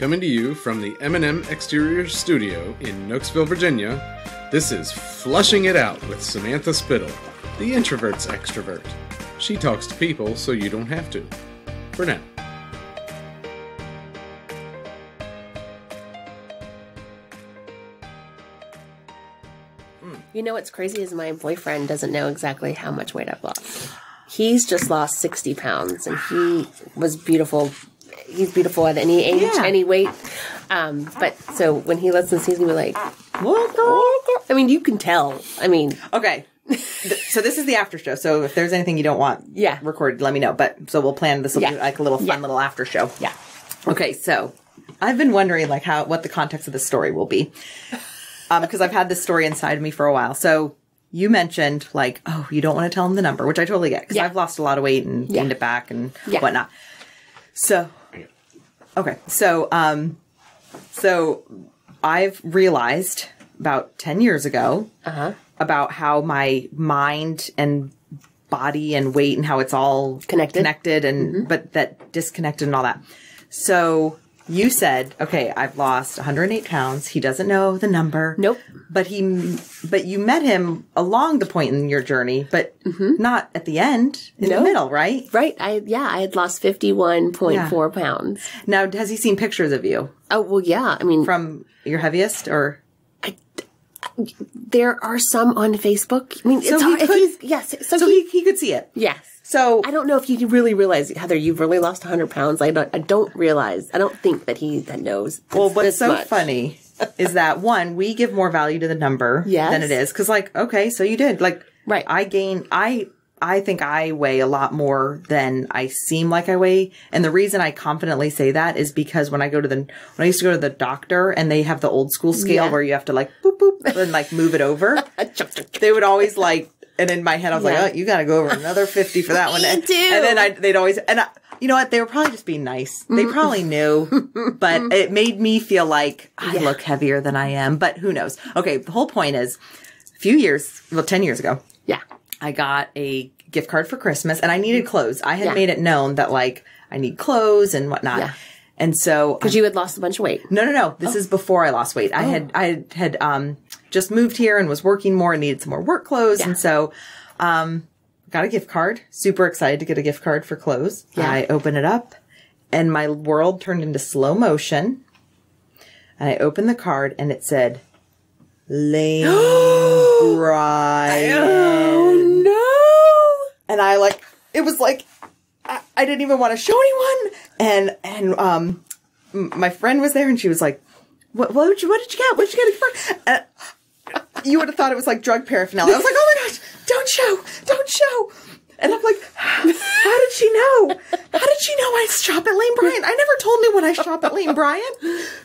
Coming to you from the M&M Exterior Studio in Nokesville, Virginia, this is Flushing It Out with Samantha Spittle, the introvert's extrovert. She talks to people so you don't have to. For now. You know what's crazy is my boyfriend doesn't know exactly how much weight I've lost. He's just lost 60 pounds and he was beautiful. He's beautiful at any age, Yeah. any weight. Um, but so when he listens, he's gonna be like, What? I mean, you can tell. I mean, Okay. So this is the after show. So if there's anything you don't want Yeah. recorded, let me know. But so we'll plan this will be like a little fun Yeah. little after show. yeah. Okay, so I've been wondering like how what the context of the story will be. Um, because I've had this story inside of me for a while. So you mentioned like, oh, you don't want to tell him the number, which I totally get because Yeah. I've lost a lot of weight and Yeah. gained it back and Yeah. whatnot. So okay, so um, so I've realized about ten years ago Uh-huh. about how my mind and body and weight and how it's all Connected. connected and but that disconnected and all that. So you said, okay, I've lost 108 pounds. He doesn't know the number. Nope. But he, but you met him along the point in your journey, but mm-hmm. not at the end, in the middle, right? Right. I, yeah, I had lost 51.4 pounds. Now, has he seen pictures of you Oh, well, yeah. I mean, from your heaviest or? I, there are some on Facebook. I mean, So it's he hard. If could- he's, yes. So, So he, he could see it. yes. So I don't know if you really realize, Heather, you've really lost 100 pounds. I don't, I don't realize. I don't think that he that knows. Well, what's so much. funny is that one, we give more value to the number Yes. than it is. Cause like, okay, so you did like, Right. I gain, I, I think I weigh a lot more than I seem like I weigh. And the reason I confidently say that is because when I go to the, when I used to go to the doctor and they have the old school scale Yeah. where you have to like boop, boop, and like move it over, they would always like, and in my head, I was Yeah. like, oh, you got to go over another 50 for that one. And, and then I, they'd always, and I, you know what? They were probably just being nice. They Mm-hmm. probably knew, but it made me feel like I look heavier than I am, but who knows? Okay. The whole point is a few years, well, 10 years ago, Yeah. I got a gift card for Christmas and I needed clothes. I had Yeah. made it known that like I need clothes and whatnot. Yeah. And so Because you had lost a bunch of weight. no, no, no. This is before I lost weight. I had, I had, um, just moved here and was working more and needed some more work clothes. Yeah. And so, um, got a gift card. Super excited to get a gift card for clothes. Yeah. I open it up and my world turned into slow motion. And I opened the card and it said, Lane Bryant. no. and I like it was like I, I didn't even want to show anyone and and um my friend was there and she was like what what did you what did you get what did you get for and you would have thought it was like drug paraphernalia I was like oh my gosh don't show don't show and I'm like how did she know how did she know I shop at Lane Bryant I never told anyone I shop at Lane Bryant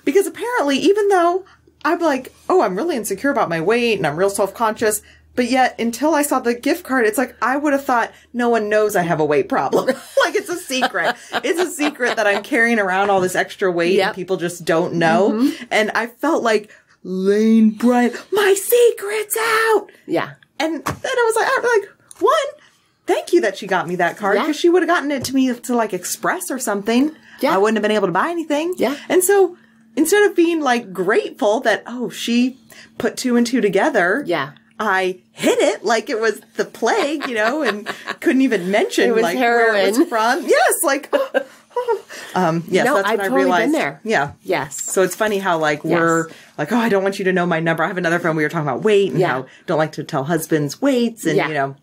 because apparently even though I'm like oh I'm really insecure about my weight and I'm real self-conscious but yet, until I saw the gift card, it's like I would have thought no one knows I have a weight problem. like it's a secret. it's a secret that I'm carrying around all this extra weight Yep. and people just don't know. Mm-hmm. And I felt like Lane Bryant, my secret's out. Yeah. And then I was like, I was like, one, thank you that she got me that card Yeah. because she would have gotten it to me to like express or something. Yeah. I wouldn't have been able to buy anything. Yeah. And so instead of being like grateful that, oh, she put two and two together. Yeah. I hit it like it was the plague, you know, and couldn't even mention It was like where it was heroin. from. Yes, like, um, yes, No, that's I've what I totally been there. Yeah. Yes. So it's funny how like we're like, oh, I don't want you to know my number. I have another friend we were talking about weight and Yeah. how don't like to tell husbands weights and Yeah. you know.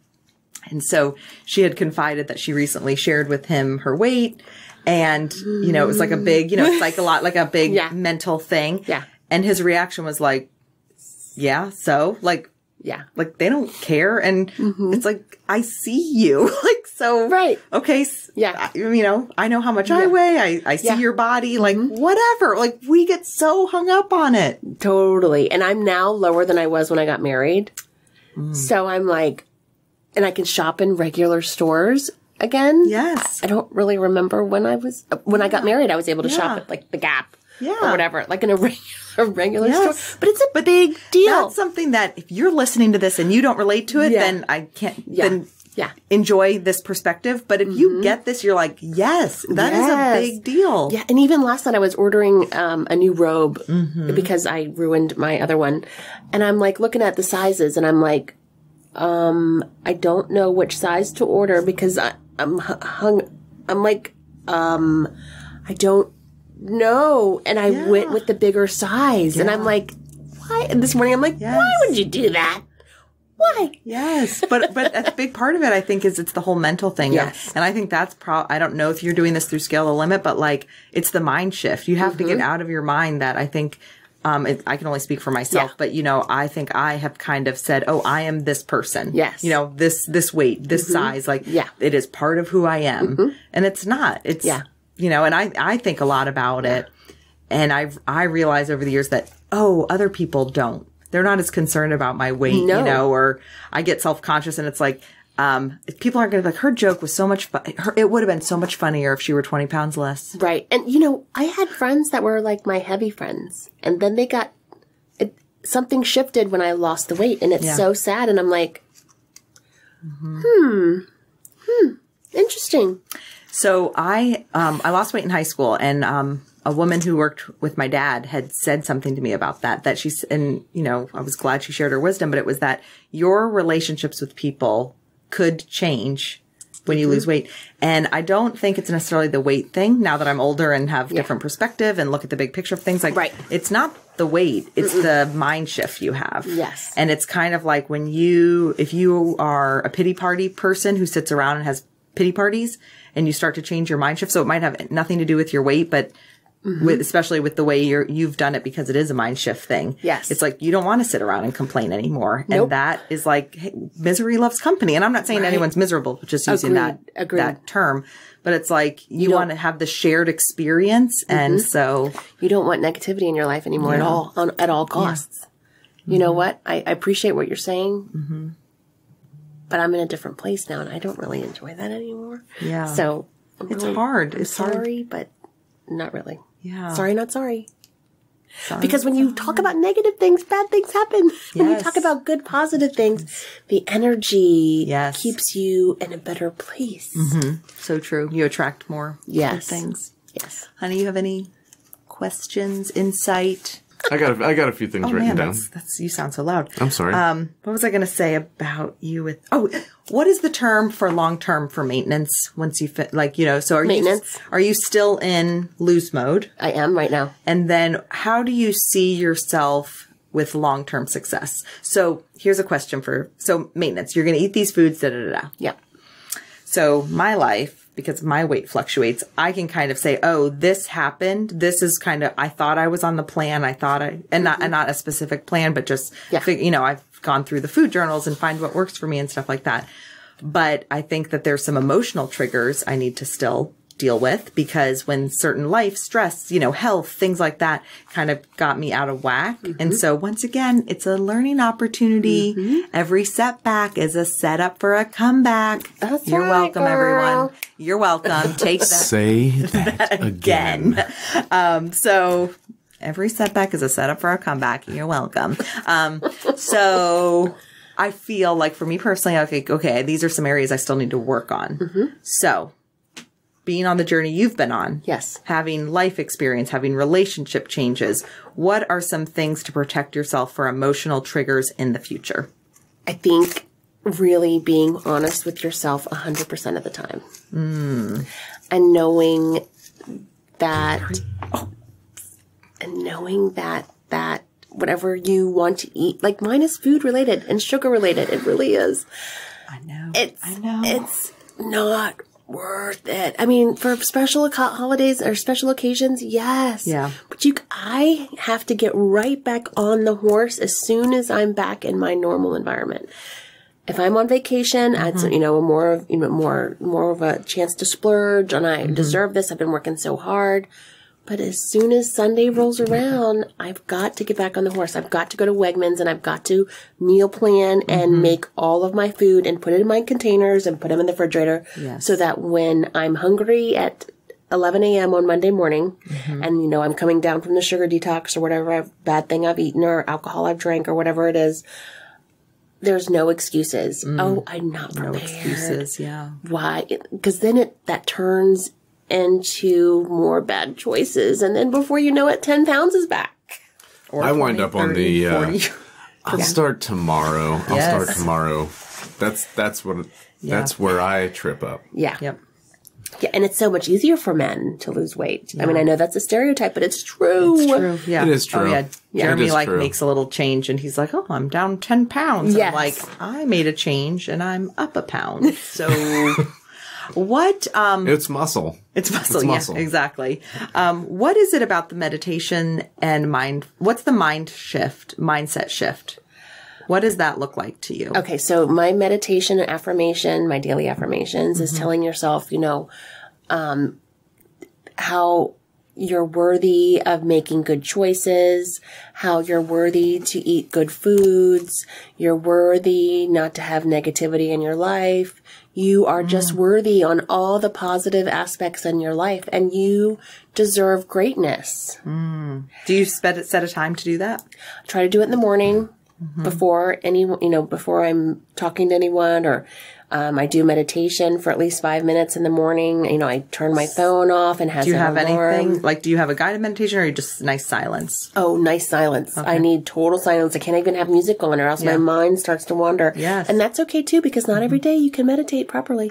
And so she had confided that she recently shared with him her weight and you know, it was like a big, you know, it's like a lot like a big Yeah. mental thing. Yeah. And his reaction was like, yeah, so like Yeah. like they don't care and it's like i see you like so Mm-hmm. Right. okay Yeah. I- you know i know how much i weigh i, I see Yeah. Mm-hmm. your body like whatever like we get so hung up on it Totally. And I'm now lower than I was when I got married. Mm. So I'm like, and I can shop in regular stores again. yes I don't really remember when I was, when I got married, I was able to shop at like the Gap. Yeah. Or whatever, like in a regular, a regular Yes. store. But it's a but big deal. that's something that if you're listening to this and you don't relate to it Yeah. then i can't Yeah. then Yeah. enjoy this perspective. But if you get this, you're like, yes, that is Yes. a big deal. Yeah, and even last night I was ordering um, a new robe Mm-hmm. because I ruined my other one, and I'm like looking at the sizes, and I'm like, um, I don't know which size to order because I, I'm hung. I'm like, um, I don't know, and I went with the bigger size, and I'm like, why? And this morning I'm like, Yes. why would you do that? Why? Yes, but but a big part of it, I think, is it's the whole mental thing. Yes. and I think that's pro. I don't know if you're doing this through Scale the Limit, but like it's the mind shift. You have to Mm-hmm. get out of your mind that I think. Um, it, I can only speak for myself, Yeah. but you know, I think I have kind of said, "Oh, I am this person." Yes. Mm-hmm. you know, this this weight, this size, like, Yeah. Mm-hmm. it is part of who I am, and it's not. It's Yeah. You know, and I I think a lot about it, and I I realize over the years that oh, other people don't. They're not as concerned about my weight, No. you know, or I get self conscious, and it's like. Um, people aren't going to be like, her joke was so much fun. Her, it would have been so much funnier if she were 20 pounds less. Right. And you know, I had friends that were like my heavy friends, and then they got it, something shifted when I lost the weight, and it's Yeah. so sad. And I'm like, hmm, hmm, interesting. So I, um, I lost weight in high school and, um, a woman who worked with my dad had said something to me about that, that she's, and, you know, I was glad she shared her wisdom, but it was that your relationships with people could change when you lose weight. And I don't think it's necessarily the weight thing now that I'm older and have different perspective and look at the big picture of things. Like, Right. it's not the weight, it's the mind shift you have. Yes. And it's kind of like when you, if you are a pity party person who sits around and has pity parties and you start to change your mind shift. So it might have nothing to do with your weight, but Mm-hmm. with, especially with the way you're, you've done it because it is a mind shift thing. Yes. It's like you don't want to sit around and complain anymore. Nope. And that is like hey, misery loves company. And I'm not saying Right. anyone's miserable, just using that, Agreed. That term, but it's like you, want to have the shared experience. And Mm-hmm. so You don't want negativity in your life anymore at all, on, at all costs. You know what? I, I appreciate what you're saying, but I'm in a different place now, and I don't really enjoy that anymore. Yeah. So I'm it's really- hard. I'm It's hard. sorry, but not really. Yeah. Sorry, not sorry. Sorry. Because when you talk about negative things, bad things happen. When you talk about good, positive things, the energy Yes. keeps you in a better place. Mm-hmm. so true. You attract more Yes. things. Yes. Honey, you have any questions, insight? I got a, I got a few things Oh written man, down. that's, that's you sound so loud. I'm sorry. Um, what was I going to say about you with? Oh, what is the term for long term for maintenance? Once you fit, like you know, so are Maintenance. you are you still in lose mode? I am right now. And then how do you see yourself with long term success? So here's a question for so maintenance. You're going to eat these foods, da da da. da. Yeah. So my life, because my weight fluctuates, I can kind of say, oh, this happened. This is kind of, I thought I was on the plan. I thought I, and not, and not a specific plan, but just, Yeah. fig- you know, I've gone through the food journals and find what works for me and stuff like that. But I think that there's some emotional triggers I need to still deal with because when certain life stress, you know, health, things like that kind of got me out of whack. And so once again, it's a learning opportunity. Every setback is a setup for a comeback. That's You're right, welcome, everyone. You're welcome. Take that Say that again. again. Um, so every setback is a setup for a comeback. You're welcome. Um, so I feel like for me personally, okay, okay, these are some areas I still need to work on. So being on the journey you've been on. Yes. Having life experience, having relationship changes. What are some things to protect yourself for emotional triggers in the future? I think really being honest with yourself 100% of the time. Hmm. And knowing that, oh, and knowing that, that whatever you want to eat, like mine is food related and sugar related. It really is. I know. It's, I know. it's not worth it. I mean, for special holidays or special occasions, yes. Yeah. But you, I have to get right back on the horse as soon as I'm back in my normal environment. If I'm on vacation, Mm-hmm. it's you know a more of you know more more of a chance to splurge, and I Mm-hmm. deserve this. I've been working so hard. But as soon as Sunday rolls around, I've got to get back on the horse. I've got to go to Wegmans and I've got to meal plan and Mm-hmm. make all of my food and put it in my containers and put them in the refrigerator Yes. so that when I'm hungry at 11 a.m. on Monday morning Mm-hmm. and, you know, I'm coming down from the sugar detox or whatever I've, bad thing I've eaten or alcohol I've drank or whatever it is, there's no excuses. Oh, I'm not prepared. No excuses. Yeah. Why? Because then it that turns into more bad choices, and then before you know it, ten pounds is back. Or I wind up on the. Uh, I'll start tomorrow. I'll start tomorrow. That's that's what. That's where I trip up. Yeah. Yep. Yeah, and it's so much easier for men to lose weight. I mean, I know that's a stereotype, but it's true. It's true. Yeah. It is true. Oh, yeah. Yeah, Jeremy it is like true. makes a little change and he's like, Oh, I'm down 10 pounds. Yes. I'm like, I made a change and I'm up a pound. So what, um, It's muscle. it's muscle. It's yeah, muscle. exactly. Um, what is it about the meditation and mind? What's the mind shift, mindset shift? What does that look like to you? Okay, so my meditation and affirmation, my daily affirmations is telling yourself, you know, um, how you're worthy of making good choices, how you're worthy to eat good foods, you're worthy not to have negativity in your life. You are just mm. worthy on all the positive aspects in your life and you deserve greatness. Mm. Do you sped, set a time to do that? try to do it in the morning mm-hmm. before any you know before i'm talking to anyone or um, i do meditation for at least five minutes in the morning. You know i turn my phone off and has Do you have alarm. anything? Like, do you have a guided meditation or just nice silence? oh nice silence. I need total silence. I can't even have music on or else my mind starts to wander. Yes. and that's okay too because not every day you can meditate properly.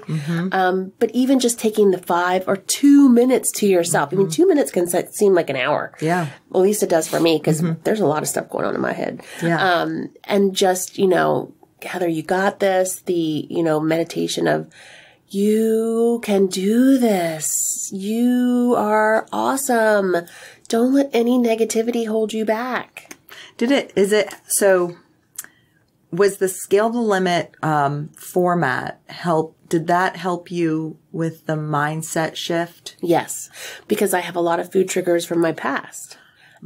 Um, but even just taking the five or two minutes to yourself i mean two minutes can se- seem like an hour. Yeah. at least it does for me because there's a lot of stuff going on in my head. Yeah. Um, and just, you know, Heather, you got this, the, you know, meditation of you can do this. You are awesome. Don't let any negativity hold you back. Did it, is it, so was the scale the limit, um, format help, did that help you with the mindset shift? Yes, because I have a lot of food triggers from my past.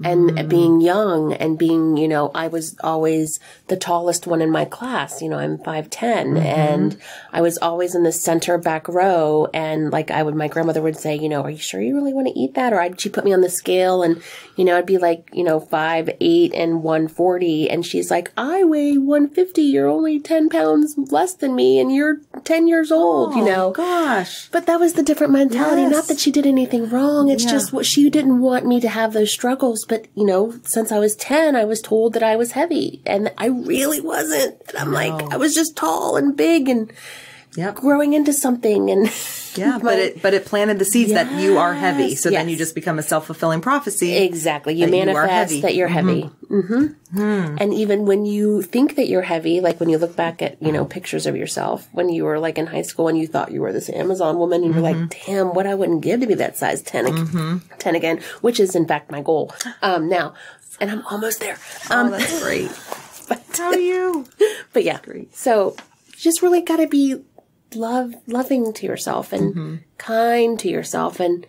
And mm. being young and being, you know, I was always the tallest one in my class. You know, I'm 5'10 mm-hmm. and I was always in the center back row. And like I would, my grandmother would say, you know, are you sure you really want to eat that? Or I'd, she'd put me on the scale and, you know, I'd be like, you know, five, eight and 140. And she's like, I weigh 150. You're only 10 pounds less than me and you're 10 years old, you oh, know. Oh, gosh. But that was the different mentality. Yes. Not that she did anything wrong. It's Yeah. just what she didn't want me to have those struggles. But, you know, since I was 10, I was told that I was heavy and I really wasn't. And I'm like, I was just tall and big and Yep. growing into something. And Yeah, but it but it planted the seeds that you are heavy. So then you just become a self fulfilling prophecy. Exactly. You that you manifest heavy. that you're heavy. hmm And even when you think that you're heavy, like when you look back at, you know, pictures of yourself when you were like in high school and you thought you were this Amazon woman and you're like, damn, what I wouldn't give to be that size 10, ag- 10 again, which is in fact my goal. Um, now, and I'm almost there. Um, Oh, that's great. How are you? but yeah, so just really got to be love, loving to yourself and mm-hmm. kind to yourself and,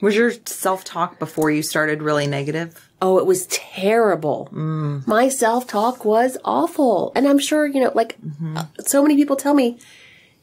Was your self talk before you started really negative? Oh, it was terrible. Mm. My self talk was awful. And I'm sure, you know, like mm-hmm. uh, so many people tell me,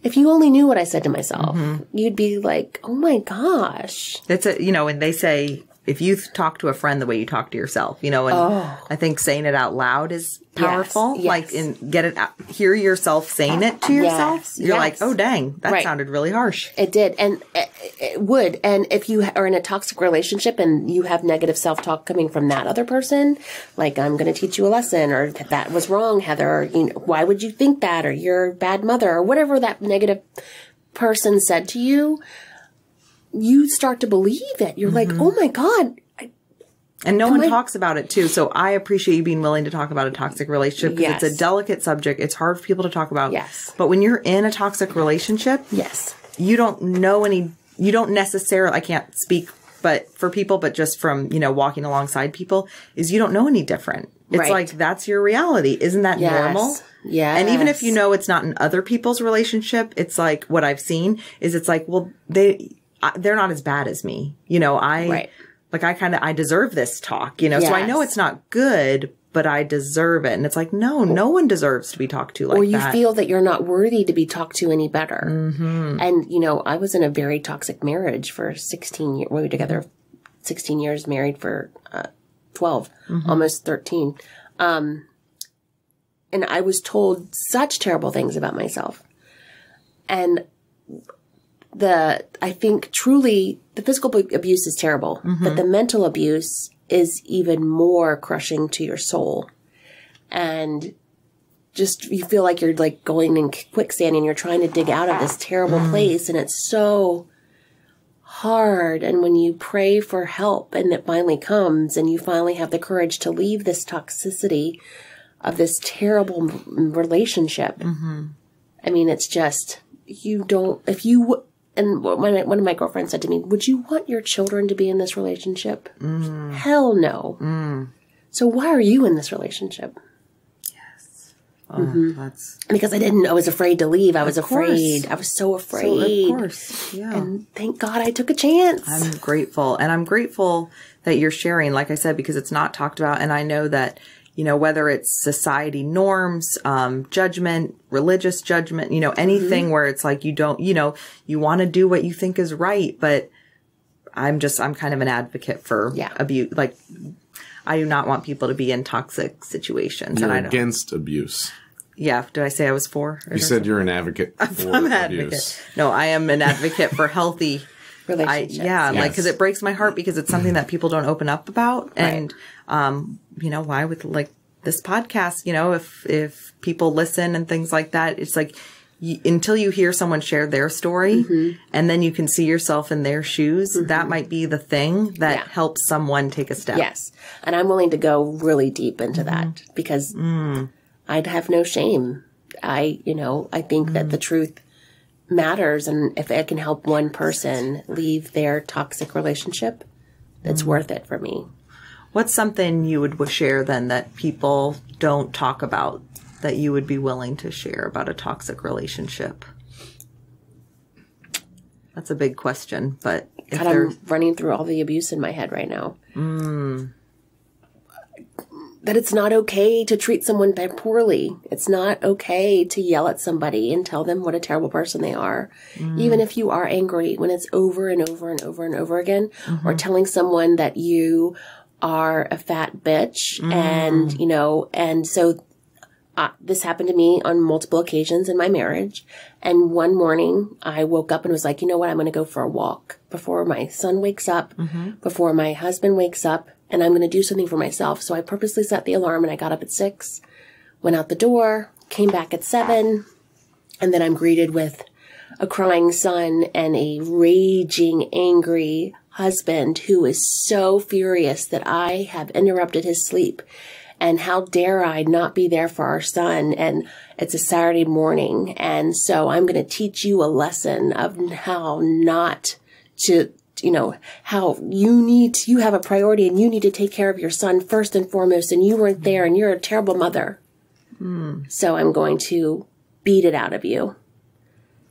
if you only knew what I said to myself, mm-hmm. you'd be like, oh my gosh. It's a you know, and they say if you talk to a friend the way you talk to yourself, you know, and oh. I think saying it out loud is powerful. yes. yes. Like and get it out, hear yourself saying it to yourself. Yes, You're like, oh dang, that Right. sounded really harsh. It did. And it, it would. And if you are in a toxic relationship and you have negative self talk coming from that other person, like, I'm going to teach you a lesson or that, that was wrong, Heather, or, you know, why would you think that? Or you're a bad mother or whatever that negative person said to you, you start to believe it. You're like, oh mm-hmm. my God, And no one I- talks about it too. So I appreciate you being willing to talk about a toxic relationship because Yes. it's a delicate subject. It's hard for people to talk about. Yes. But when you're in a toxic relationship, yes. you don't know any, you don't necessarily, I can't speak, but for people, but just from, you know, walking alongside people is you don't know any different. It's Right. like, that's your reality. Isn't that Yes. normal? Yes. And even if you know it's not in other people's relationship, it's like what I've seen is it's like, well, they, I, they're not as bad as me. You know, I, Right. like I kind of, I deserve this talk, you know, so I know it's not good, but I deserve it. And it's like, no, no one deserves to be talked to like or you that. feel that you're not worthy to be talked to any better. Mm-hmm. And, you know, I was in a very toxic marriage for 16 years. We were together 16 years, married for uh, 12, almost 13. Um, and I was told such terrible things about myself. And the, I think truly the physical abuse is terrible, but mm-hmm. the mental abuse is even more crushing to your soul. And just, you feel like you're like going in quicksand and you're trying to dig out of this terrible mm. place. And it's so hard. And when you pray for help and it finally comes and you finally have the courage to leave this toxicity of this terrible m- relationship. Mm-hmm. I mean, it's just, you don't, if you, and one of one of my girlfriends said to me, would you want your children to be in this relationship? Hell no. So why are you in this relationship? Oh, mm-hmm. that's Because I didn't, I was afraid to leave. I was afraid. I was so so, afraid. of course. Yeah. And thank God I took a chance. I'm grateful. And I'm grateful that you're sharing, like I said, because it's not talked about. And I know that, you know, whether it's society norms, um, judgment, religious judgment, you know, anything where it's like you don't, you know, you want to do what you think is right, but I'm just, I'm kind of an advocate for Yeah. abuse. Like, I do not want people to be in toxic situations. You're and I don't, against abuse. yeah. Did I say I was for? You said you're an advocate for I'm an abuse. advocate. No, I am an advocate for healthy I, Relationships. yeah, like because it breaks my heart because it's something that people don't open up about, and um, you know why with like this podcast, you know, if if people listen and things like that, it's like you, until you hear someone share their story, Mm-hmm. and then you can see yourself in their shoes, that might be the thing that Yeah. helps someone take a step. Yes. And I'm willing to go really deep into that because I'd have no shame. I, you know, I think that the truth matters. And if I can help one person leave their toxic relationship, it's mm-hmm. worth it for me. What's something you would share then that people don't talk about that you would be willing to share about a toxic relationship? That's a big question, but if God, I'm running through all the abuse in my head right now. Mm. That it's not okay to treat someone poorly. It's not okay to yell at somebody and tell them what a terrible person they are. Mm. Even if you are angry, when it's over and over and over and over again, or mm-hmm. telling someone that you are a fat bitch and, mm. you know, and so uh, this happened to me on multiple occasions in my marriage. And one morning I woke up and was like, you know what? I'm going to go for a walk before my son wakes up, mm-hmm. before my husband wakes up, and I'm going to do something for myself. So I purposely set the alarm and I got up at six, went out the door, came back at seven, and then I'm greeted with a crying son and a raging, angry husband who is so furious that I have interrupted his sleep. And how dare I not be there for our son? And it's a Saturday morning. And so I'm going to teach you a lesson of how not to, you know, how you need, you have a priority and you need to take care of your son first and foremost. And you weren't there and you're a terrible mother. So I'm going to beat it out of you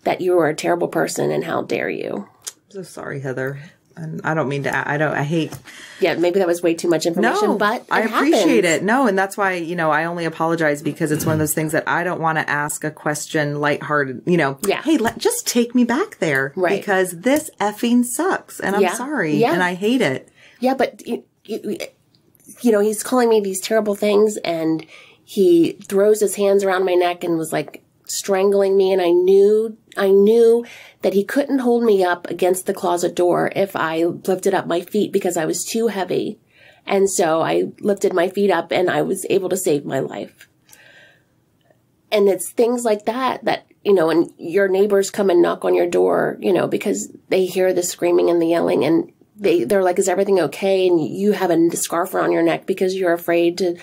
that you are a terrible person and how dare you. I'm so sorry, Heather. And I don't mean to. I don't. I hate. Yeah, maybe that was way too much information, No, but I appreciate happens. it. No, and that's why you know I only apologize because it's one of those things that I don't want to ask a question lighthearted. You know, Yeah. Hey, let, just take me back there, Right. Because this effing sucks, and I'm Yeah. sorry, Yeah. and I hate it. Yeah, but you, you, you know, he's calling me these terrible things, and he throws his hands around my neck and was like strangling me, and I knew, I knew that he couldn't hold me up against the closet door if I lifted up my feet because I was too heavy, and so I lifted my feet up, and I was able to save my life. And it's things like that that you know, and your neighbors come and knock on your door, you know, because they hear the screaming and the yelling, and they they're like, "Is everything okay?" And you have a scarf around your neck because you're afraid to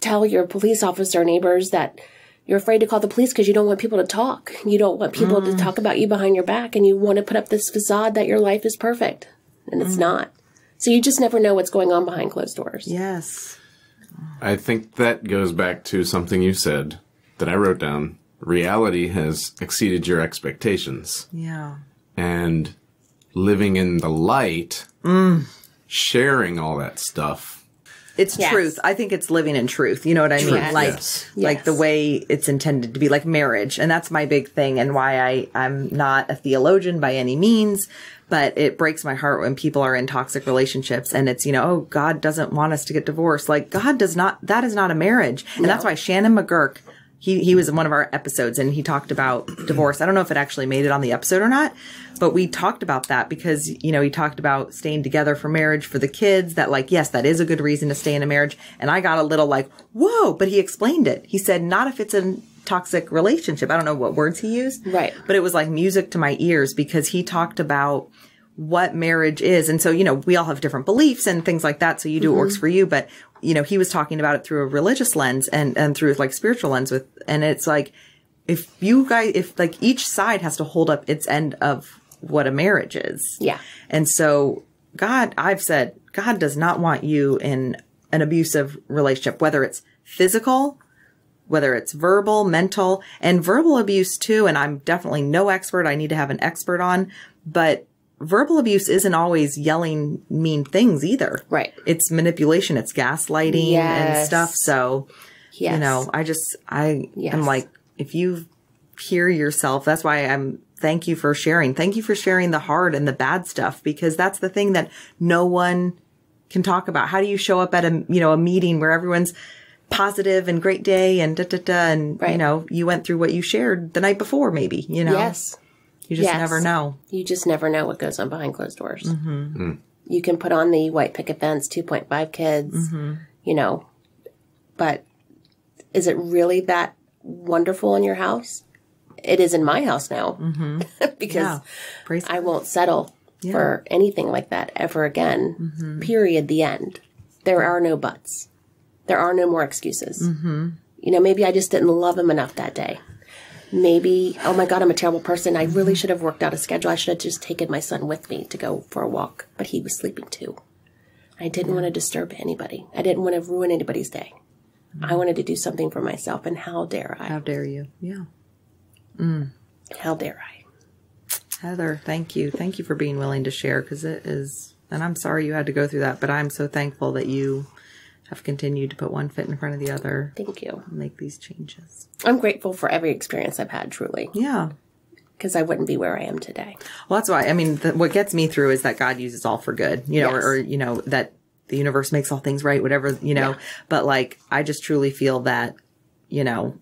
tell your police officer neighbors that you're afraid to call the police because you don't want people to talk. You don't want people to mm. talk about you behind your back, and you want to put up this facade that your life is perfect, and it's mm. not. So you just never know what's going on behind closed doors. Yes. I think that goes back to something you said that I wrote down. Reality has exceeded your expectations. Yeah. And living in the light, mm. sharing all that stuff, it's Yes. truth. I think it's living in truth. You know what I mean? Like, Yes. like Yes. the way it's intended to be, like marriage, and that's my big thing, and why I I'm not a theologian by any means, but it breaks my heart when people are in toxic relationships, and it's you know, oh, God doesn't want us to get divorced. Like God does not. That is not a marriage, and that's why Shannon McGurk. He, he was in one of our episodes and he talked about divorce. I don't know if it actually made it on the episode or not, but we talked about that because, you know, he talked about staying together for marriage for the kids that like, yes, that is a good reason to stay in a marriage. And I got a little like, whoa, but he explained it. He said, not if it's a toxic relationship. I don't know what words he used. Right. But it was like music to my ears because he talked about what marriage is. And so, you know, we all have different beliefs and things like that. So you do what works mm-hmm. for you. But, you know, he was talking about it through a religious lens and, and through like spiritual lens with, and it's like, if you guys, if like each side has to hold up its end of what a marriage is. Yeah. And so God, I've said, God does not want you in an abusive relationship, whether it's physical, whether it's verbal, mental, and verbal abuse too. And I'm definitely no expert. I need to have an expert on, but verbal abuse isn't always yelling mean things either. Right. It's manipulation. It's gaslighting and stuff. So, Yes. you know, I just, I Yes. am like, if you hear yourself, that's why I'm, thank you for sharing. Thank you for sharing the hard and the bad stuff because that's the thing that no one can talk about. How do you show up at a, you know, a meeting where everyone's positive and great day and da da da and, you know, you went through what you shared the night before maybe, you know? Yes. You just Yes. never know. You just never know what goes on behind closed doors. Mm-hmm. Hmm. You can put on the white picket fence, 2.5 kids, mm-hmm. you know, but is it really that wonderful in your house? It is in my house now mm-hmm. because Yeah. I won't settle for anything like that ever again. Mm-hmm. Period. The end. There are no buts. There are no more excuses. You know, maybe I just didn't love him enough that day. Maybe, oh my God, I'm a terrible person. I really mm-hmm. should have worked out a schedule. I should have just taken my son with me to go for a walk, but he was sleeping too. I didn't want to disturb anybody. I didn't want to ruin anybody's day. I mm-hmm. wanted to do something for myself, and how dare I? How dare you? Yeah. Mm. How dare I? Heather, thank you. Thank you for being willing to share because it is, and I'm sorry you had to go through that, but I'm so thankful that you have continued to put one foot in front of the other Thank you. make these changes. I'm grateful for every experience I've had, truly, Yeah. because I wouldn't be where I am today. Well, that's why, I mean, the, what gets me through is that God uses all for good, you know, Yes. or, or, you know, that the universe makes all things right, whatever, you know, Yeah. but like, I just truly feel that, you know,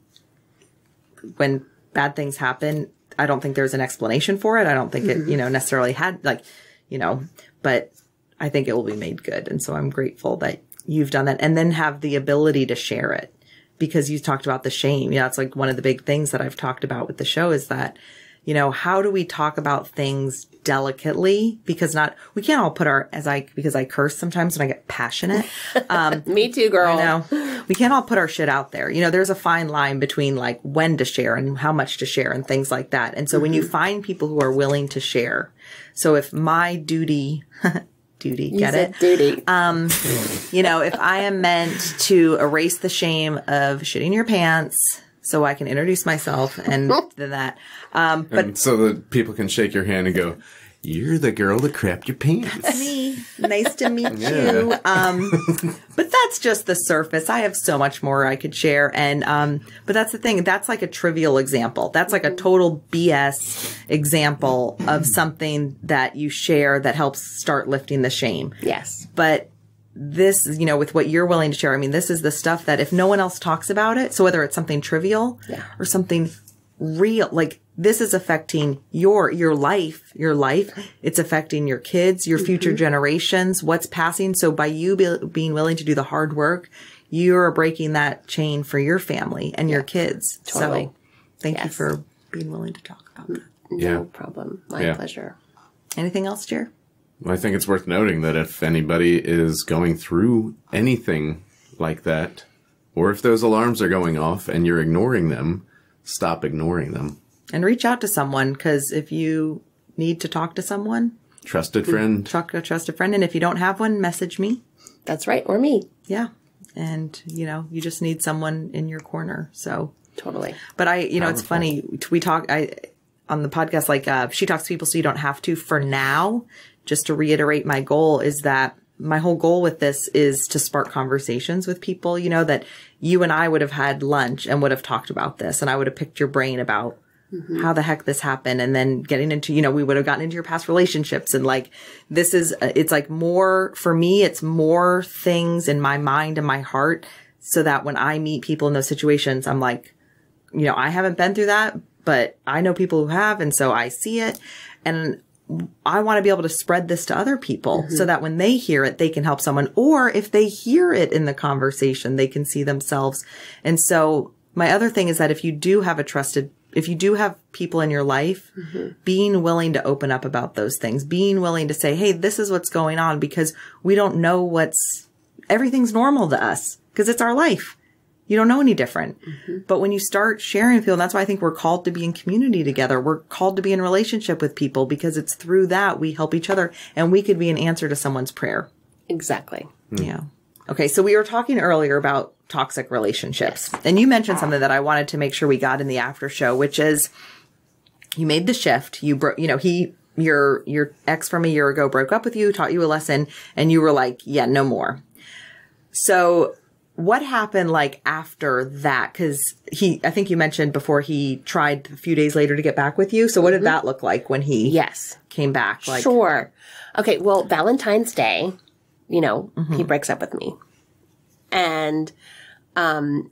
when bad things happen, I don't think there's an explanation for it. I don't think it, mm-hmm. you know, necessarily had like, you know, but I think it will be made good. And so I'm grateful that you've done that and then have the ability to share it because you talked about the shame. Yeah. It's like one of the big things that I've talked about with the show is that, you know, how do we talk about things delicately? Because not, we can't all put our, as I, because I curse sometimes when I get passionate. Um, Me too, girl. No, we can't all put our shit out there. You know, there's a fine line between like when to share and how much to share and things like that. And so when you find people who are willing to share, so if my duty, duty, get said it? duty. You know, if I am meant to erase the shame of shitting your pants so I can introduce myself and then that, um, but and so that people can shake your hand and go, "You're the girl that crapped your pants." me. Nice to meet Yeah. you. Um, but that's just the surface. I have so much more I could share. And, um, but that's the thing. That's like a trivial example. That's like a total BS example of something that you share that helps start lifting the shame. yes. But this, you know, with what you're willing to share, I mean, this is the stuff that if no one else talks about it, so whether it's something trivial Yeah. or something real, like this is affecting your, your life, your life. It's affecting your kids, your future Mm-hmm. generations, what's passing. So by you be, being willing to do the hard work, you're breaking that chain for your family and your kids. Totally. So thank you for being willing to talk about that. Yeah. No problem. My Yeah. pleasure. Anything else, Jer? I think it's worth noting that if anybody is going through anything like that, or if those alarms are going off and you're ignoring them, stop ignoring them. And reach out to someone because if you need to talk to someone, Trusted friend. talk to a trusted friend. And if you don't have one, message me. That's right. Or me. Yeah. And, you know, you just need someone in your corner. So, Totally. but I, you know, it's funny. We talk, I, on the podcast, like, uh, she talks to people so you don't have to for now. Just to reiterate, my goal is that my whole goal with this is to spark conversations with people, you know, that you and I would have had lunch and would have talked about this and I would have picked your brain about how the heck this happened and then getting into, you know, we would have gotten into your past relationships and like this is, uh, it's like more for me, it's more things in my mind and my heart so that when I meet people in those situations, I'm like, you know, I haven't been through that, but I know people who have. And so I see it and I want to be able to spread this to other people so that when they hear it, they can help someone. Or if they hear it in the conversation, they can see themselves. And so my other thing is that if you do have a trusted, if you do have people in your life, mm-hmm. being willing to open up about those things, being willing to say, Hey, this is what's going on because we don't know what's, everything's normal to us because it's our life. You don't know any different. Mm-hmm. But when you start sharing with people, that's why I think we're called to be in community together. We're called to be in relationship with people because it's through that we help each other and we could be an answer to someone's prayer. Exactly. Hmm. Yeah. Okay. So we were talking earlier about toxic relationships and you mentioned something that I wanted to make sure we got in the after show, which is you made the shift. You broke, you know, he, your, your ex from a year ago broke up with you, taught you a lesson and you were like, yeah, no more. So what happened like after that? Cause he, I think you mentioned before he tried a few days later to get back with you. So what did mm-hmm. that look like when he Yes. came back? Like, sure. Okay. Well, Valentine's Day, you know, Mm-hmm. he breaks up with me. And, um,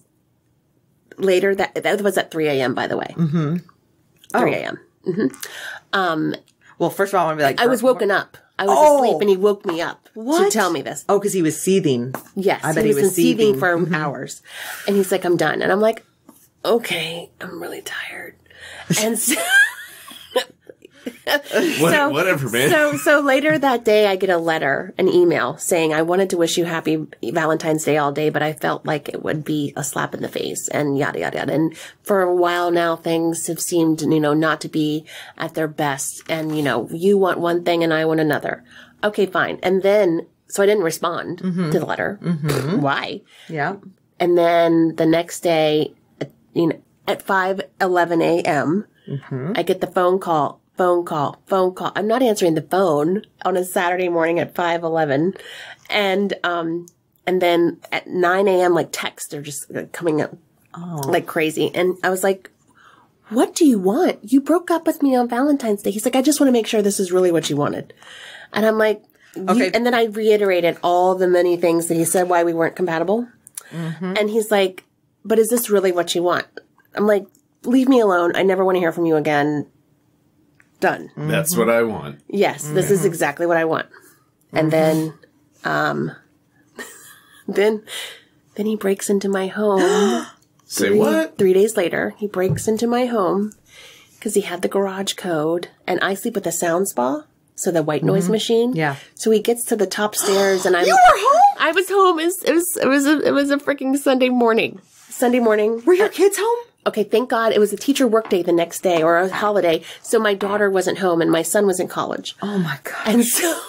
later that, that was at 3 a.m., by the way. Mm-hmm. 3 a.m. um well, first of all, I want to be like, I was woken up. I was Oh. asleep and he woke me up What? to tell me this. Oh, because he was seething. Yes, I bet he he was, was seething, seething. for hours, and he's like, "I'm done," and I'm like, "Okay, I'm really tired." And so, so- whatever, man. so so later that day, I get a letter, an email saying, "I wanted to wish you happy Valentine's Day all day, but I felt like it would be a slap in the face," and yada yada yada. And for a while now, things have seemed, you know, not to be at their best, and you know, you want one thing and I want another. Okay, fine, and then. So I didn't respond mm-hmm. to the letter. Mm-hmm. Why? Yeah. And then the next day, you know, at five eleven a.m., mm-hmm. I get the phone call, phone call, phone call. I'm not answering the phone on a Saturday morning at five eleven, and um, and then at nine a.m., like texts are just coming up like crazy, and I was like. What do you want? You broke up with me on Valentine's Day. He's like, I just want to make sure this is really what you wanted. And I'm like, Okay. and then I reiterated all the many things that he said why we weren't compatible. And he's like, but is this really what you want? I'm like, leave me alone. I never want to hear from you again. Done. That's what I want. Yes, this is mm-hmm. exactly what I want. And then, mm-hmm. um, then, then he breaks into my home. Say what? Three days later, he breaks into my home because he had the garage code and I sleep with a sound spa. So the white noise mm-hmm. machine. Yeah. So he gets to the top stairs and I'm, You were home? I was home. It was, it was, it was a, it was a freaking Sunday morning. Sunday morning. Were your uh, kids home? Okay, thank God it was a teacher work day the next day or a holiday. So my daughter wasn't home and my son was in college. Oh my God. And so,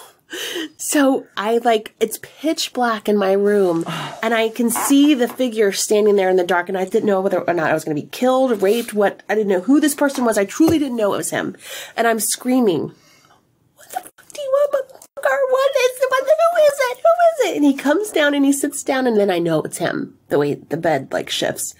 so I like, it's pitch black in my room and I can see the figure standing there in the dark and I didn't know whether or not I was going to be killed, raped, what, I didn't know who this person was. I truly didn't know it was him. And I'm screaming, what the fuck do you want, motherfucker? What is it? What, who is it? Who is it? And he comes down and he sits down and then I know it's him, the way the bed like shifts.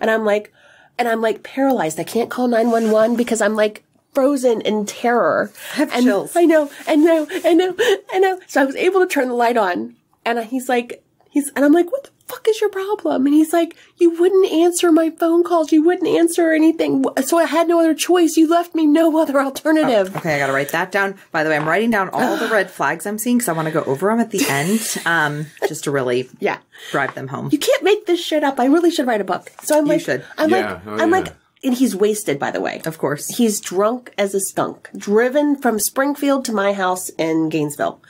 And I'm like, and I'm like paralyzed. I can't call 911 because I'm like frozen in terror. I have and chills. I know, I know, I know, I know. So I was able to turn the light on and he's like, he's, and I'm like, what the fuck is your problem? And he's like, you wouldn't answer my phone calls. You wouldn't answer anything. So I had no other choice. You left me no other alternative. Okay, I gotta write that down. By the way, I'm writing down all the red flags I'm seeing because I want to go over them at the end, um, just to really Yeah. drive them home. You can't make this shit up. I really should write a book. So I'm like, should. I'm Yeah, like, oh, I'm yeah. like, and he's wasted, by the way. Of course. He's drunk as a skunk, driven from Springfield to my house in Gainesville.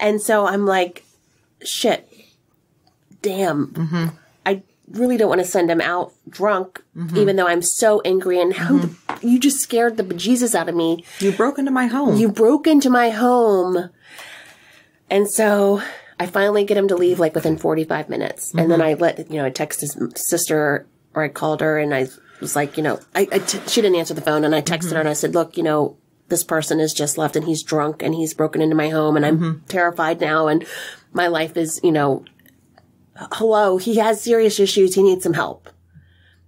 And so I'm like, shit, damn. Mm-hmm. I really don't want to send him out drunk, mm-hmm. even though I'm so angry. And how the, mm-hmm. you just scared the bejesus out of me. You broke into my home. You broke into my home. And so I finally get him to leave like within 45 minutes. And then I let, you know, I text his sister or I called her and I was like, you know, I, I t- she didn't answer the phone and I texted her and I said, look, you know, this person has just left and he's drunk and he's broken into my home and I'm terrified now and my life is, you know, hello, he has serious issues. He needs some help.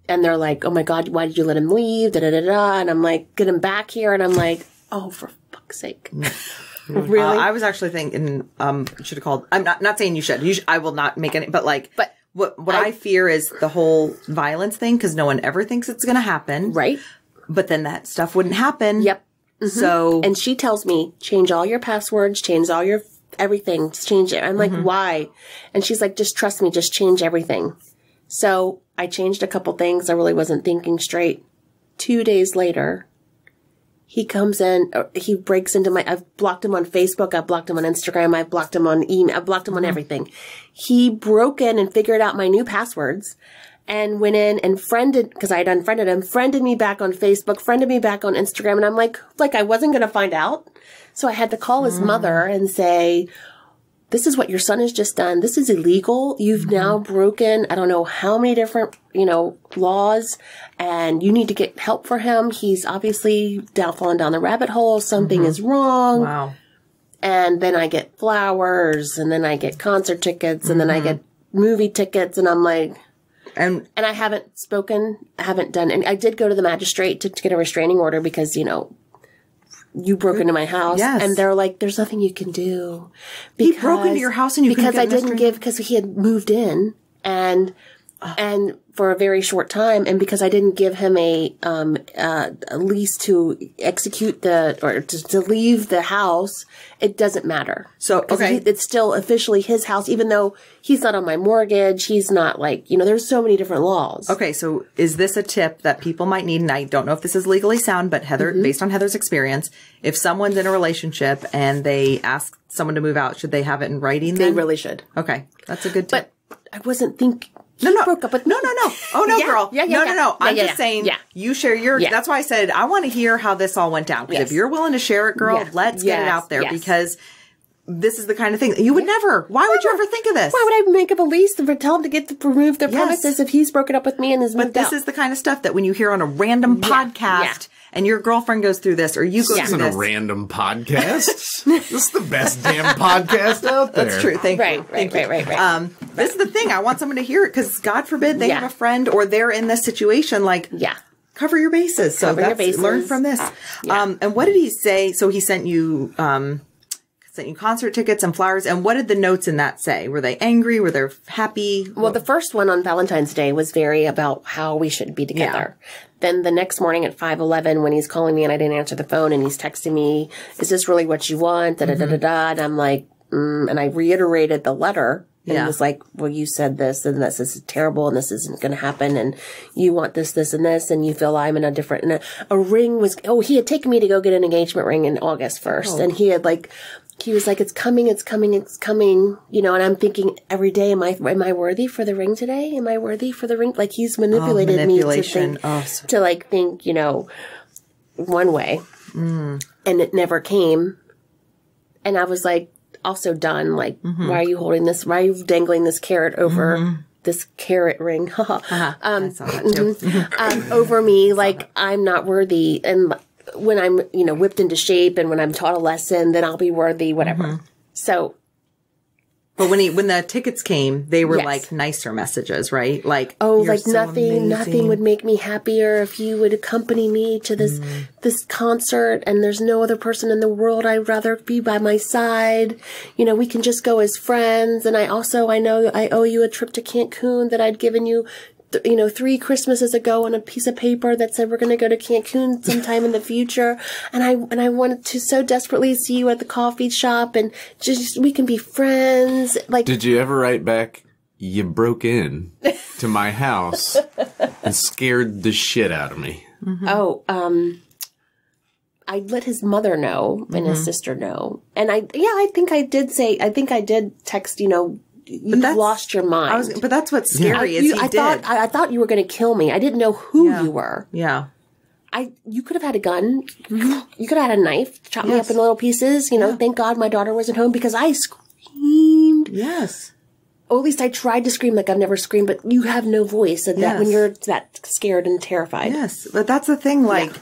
And they're like, oh my God, why did you let him leave? Da da da da. And I'm like, get him back here. And I'm like, oh, for fuck's sake. really? Uh, I was actually thinking, um, should have called. I'm not not saying you should. You should, I will not make any. But like, But what what I, fear is the whole violence thing because no one ever thinks it's going to happen, right? But then that stuff wouldn't happen. Yep. So And she tells me, change all your passwords, change all your everything, change it. I'm like, why? And she's like, just trust me, just change everything. So I changed a couple things. I really wasn't thinking straight. Two days later, he comes in, uh, he breaks into my, I've blocked him on Facebook, I've blocked him on Instagram, I've blocked him on email, I've blocked him on everything. He broke in and figured out my new passwords and went in and friended, cause I had unfriended him, friended me back on Facebook, friended me back on Instagram. And I'm like, like I wasn't going to find out. So I had to call his mother mm. and say, this is what your son has just done. This is illegal. You've mm-hmm. now broken, I don't know how many different, you know, laws and you need to get help for him. He's obviously down, falling down the rabbit hole. Something mm-hmm. is wrong. wow. And then I get flowers and then I get concert tickets and then I mm-hmm. get movie tickets and I'm like, And and I haven't spoken, I haven't done, and I did go to the magistrate to, to get a restraining order because, you know, you broke into my house Yes. and they're like, there's nothing you can do. He broke into your house and you because I didn't give, because he had moved in and, and for a very short time and because I didn't give him a, um, uh, a lease to execute the, or to, to leave the house, it doesn't matter. So okay. he- it's still officially his house, even though he's not on my mortgage. He's not like, you know, there's so many different laws. Okay, so is this a tip that people might need? And I don't know if this is legally sound, but Heather, Mm-hmm. based on Heather's experience, if someone's in a relationship and they ask someone to move out, should they have it in writing? They then? really should. Okay, that's a good tip. But I wasn't thinking. No, no, broke up with no, me. no, no. Oh no, Yeah, girl. yeah, yeah, no, yeah. no, no. I'm just saying. Yeah. You share your. That's why I said I want to hear how this all went down. Because Yes. if you're willing to share it, girl, Yeah. let's get it out there yes. because this is the kind of thing you would never. Why would you ever think of this? Why would I make up a lease to tell him to get to remove their Yes. premises if he's broken up with me and has But this out? is the kind of stuff that when you hear on a random podcast yeah. and your girlfriend goes through this or you go Yeah. This through isn't a random podcast. this is the best damn podcast out there. That's true. Thank Right, you. right, Thank right, you. right, right. Um, this is the thing. I want someone to hear it because God forbid they Yeah. have a friend or they're in this situation. Like, yeah. cover your bases. So Cover your that's bases. learn from this. Yeah. Um, and what did he say? So he sent you, um, sent you concert tickets and flowers. And what did the notes in that say? Were they angry? Were they happy? Well, the first one on Valentine's Day was very about how we should be together. Then the next morning at 5:11 when he's calling me and I didn't answer the phone and he's texting me, "Is this really what you want?" da da da da da. And I'm like, mm, and I reiterated the letter and Yeah. was like, "Well, you said this and this, is terrible and this isn't going to happen and you want this, this, and this and you feel I'm in a different." And a, a ring was oh he had taken me to go get an engagement ring in August 1st and he had like. He was like, "It's coming, it's coming, it's coming," you know. And I'm thinking every day, "Am I am I worthy for the ring today? Am I worthy for the ring?" Like he's manipulated me to think Oh, so- to like think, you know, one way. Mm. And it never came. And I was like, also done. Like, Mm-hmm. why are you holding this? Why are you dangling this carrot over this carrot ring? um, that too. um, over me, like I'm not worthy. And when I'm, you know, whipped into shape and when I'm taught a lesson, then I'll be worthy, whatever. Mm-hmm. So But when he when the tickets came, they were Yes. like nicer messages, right? Like Oh, "You're like so nothing, nothing would make me happier if you would accompany me to this Mm. this concert. And there's no other person in the world I'd rather be by my side. You know, we can just go as friends. And I also I know I owe you a trip to Cancun that I'd given you. Th- You know, three Christmases ago on a piece of paper that said we're going to go to Cancun sometime in the future, and I and I wanted to so desperately see you at the coffee shop, and just we can be friends. Like Did you ever write back? You broke in to my house and scared the shit out of me. Oh, um, I let his mother know and Mm-hmm. his sister know, and I yeah, I think I did say I think I did text. You know, you've lost your mind. I was, but that's what's scary is You- he I did. thought I, I thought you were going to kill me. I didn't know who Yeah. you were. yeah. I you could have had a gun. You could have had a knife, chop me up in little pieces. You know, thank God my daughter wasn't home because I screamed. Yes. Or at least I tried to scream like I've never screamed. But you have no voice, and that when you're that scared and terrified. Yes. But that's the thing. Like,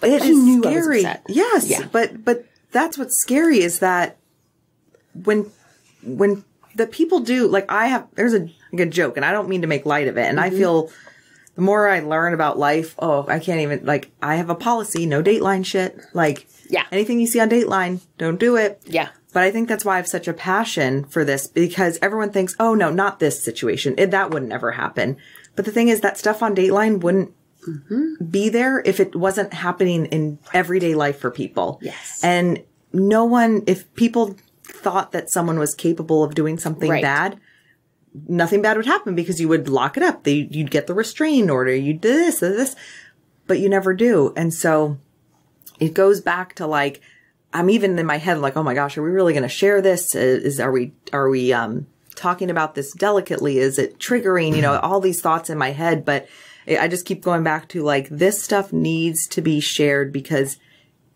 But It he is I was scary. upset. Yes, Yeah. but but that's what's scary is that when when the people do like I have there's a like a joke and I don't mean to make light of it and Mm-hmm. I feel the more I learn about life, oh, I can't even like I have a policy, no Dateline shit. Like Yeah. anything you see on Dateline, don't do it. Yeah. But I think that's why I have such a passion for this because everyone thinks, oh no, not this situation. It, that wouldn't ever happen. But the thing is, that stuff on Dateline wouldn't be there if it wasn't happening in everyday life for people. Yes. And no one, if people thought that someone was capable of doing something Right. bad, nothing bad would happen because you would lock it up. They, you'd get the restraining order. You'd do this, this, but you never do. And so it goes back to like, I'm even in my head like, oh my gosh, are we really going to share this? Is, are we are we um talking about this delicately? Is it triggering? You know, all these thoughts in my head, but I I just keep going back to like this stuff needs to be shared because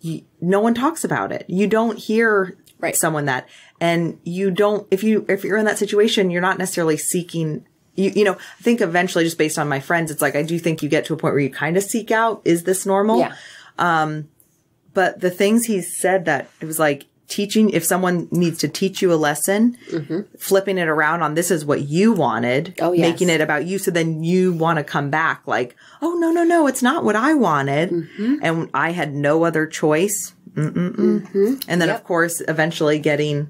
y no one talks about it. You don't hear Right. someone that, and you don't if you if you're in that situation, you're not necessarily seeking. You, you know, I think eventually, just based on my friends, it's like I do think you get to a point where you kind of seek out, is this normal? Yeah. Um, but the things he said that it was like teaching if someone needs to teach you a lesson mm-hmm. flipping it around on this is what you wanted Oh, yes. making it about you so then you want to come back like oh no no no it's not what i wanted mm-hmm. and i had no other choice Mm-mm-mm. and then of course eventually getting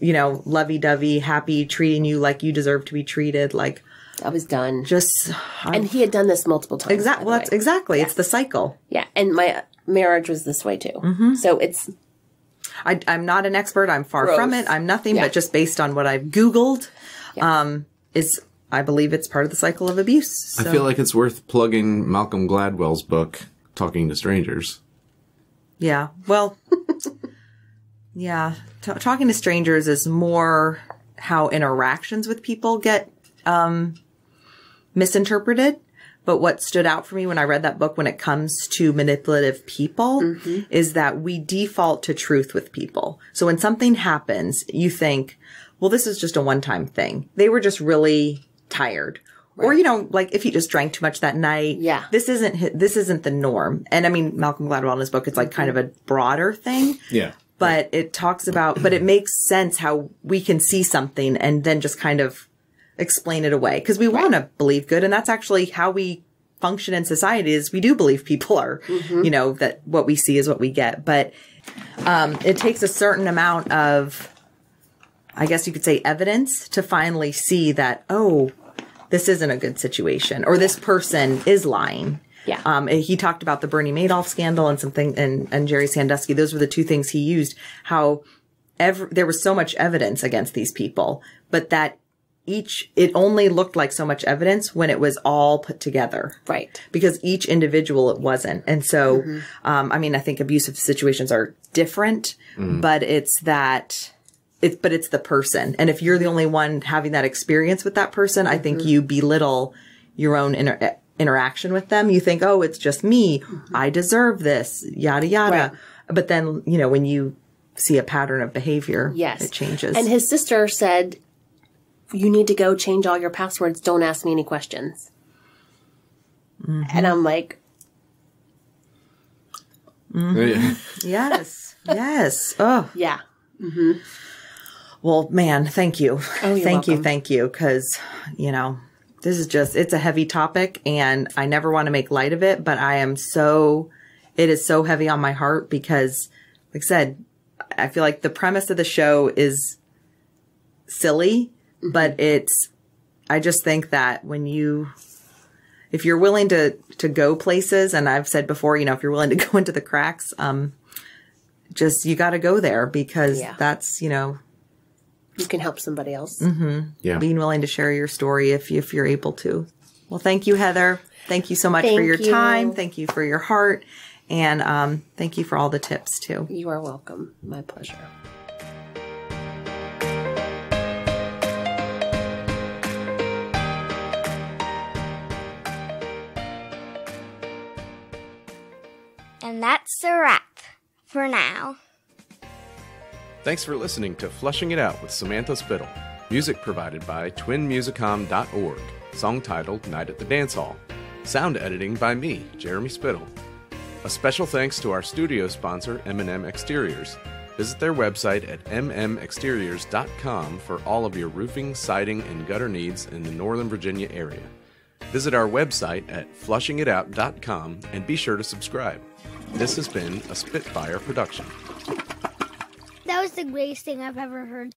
you know lovey-dovey happy treating you like you deserve to be treated like I was done. just and he had done this multiple times. exactly well, that's way. exactly it's the cycle Yeah, and my marriage was this way too. Mm-hmm. So it's I, I'm not an expert. I'm far Gross. from it. I'm nothing, Yeah. but just based on what I've Googled, um, is I believe it's part of the cycle of abuse. So, I feel like it's worth plugging Malcolm Gladwell's book, Talking to Strangers. Yeah. Well, yeah. T- talking to strangers is more how interactions with people get um, misinterpreted. But what stood out for me when I read that book when it comes to manipulative people is that we default to truth with people. So when something happens, you think, well, this is just a one time thing. They were just really tired. Or, you know, like if he just drank too much that night. Yeah. This isn't, this isn't the norm. And I mean, Malcolm Gladwell in his book, it's like kind of a broader thing Yeah. but it talks about but it makes sense how we can see something and then just kind of explain it away because we want to believe good and that's actually how we function in society is we do believe people are you know that what we see is what we get but um it takes a certain amount of i guess you could say evidence to finally see that oh this isn't a good situation or this person is lying Yeah. um, he talked about the Bernie Madoff scandal and something, and, and Jerry Sandusky. Those were the two things he used. How ever there was so much evidence against these people, but that each it only looked like so much evidence when it was all put together, right. because each individual it wasn't. And so, um, I mean, I think abusive situations are different, but it's that. It's, but it's the person. And if you're the only one having that experience with that person, I think mm-hmm. you belittle your own inter- interaction with them. You think, oh, it's just me. Mm-hmm. I deserve this, yada, yada. Right. But then, you know, when you see a pattern of behavior, Yes. it changes. And his sister said, You need to go change all your passwords. Don't ask me any questions. Mm-hmm. And I'm like, Yeah. yes. yes. Oh, Yeah. Mm-hmm. Well, man, thank you. Oh, thank you, thank you. Cause, you know, this is just, it's a heavy topic and I never want to make light of it, but I am so, it is so heavy on my heart because, like I said, I feel like the premise of the show is silly, Mm-hmm. but it's, I just think that when you, if you're willing to, to go places, and I've said before, you know, if you're willing to go into the cracks, um, just, you got to go there because Yeah. that's, you know, You can help somebody else. Mm-hmm. Yeah. being willing to share your story if if you're able to. Well, thank you, Heather. Thank you so much for your you. time. Thank you for your heart, and um, thank you for all the tips too. You are welcome. My pleasure. And that's a wrap for now. Thanks for listening to Flushing It Out with Samantha Spittle. Music provided by twinmusicom.org. Song titled Night at the Dance Hall. Sound editing by me, Jeremy Spittle. A special thanks to our studio sponsor, M&M Exteriors. Visit their website at mmexteriors.com for all of your roofing, siding, and gutter needs in the Northern Virginia area. Visit our website at flushingitout.com and be sure to subscribe. This has been a Spitfire production. That was the greatest thing I've ever heard.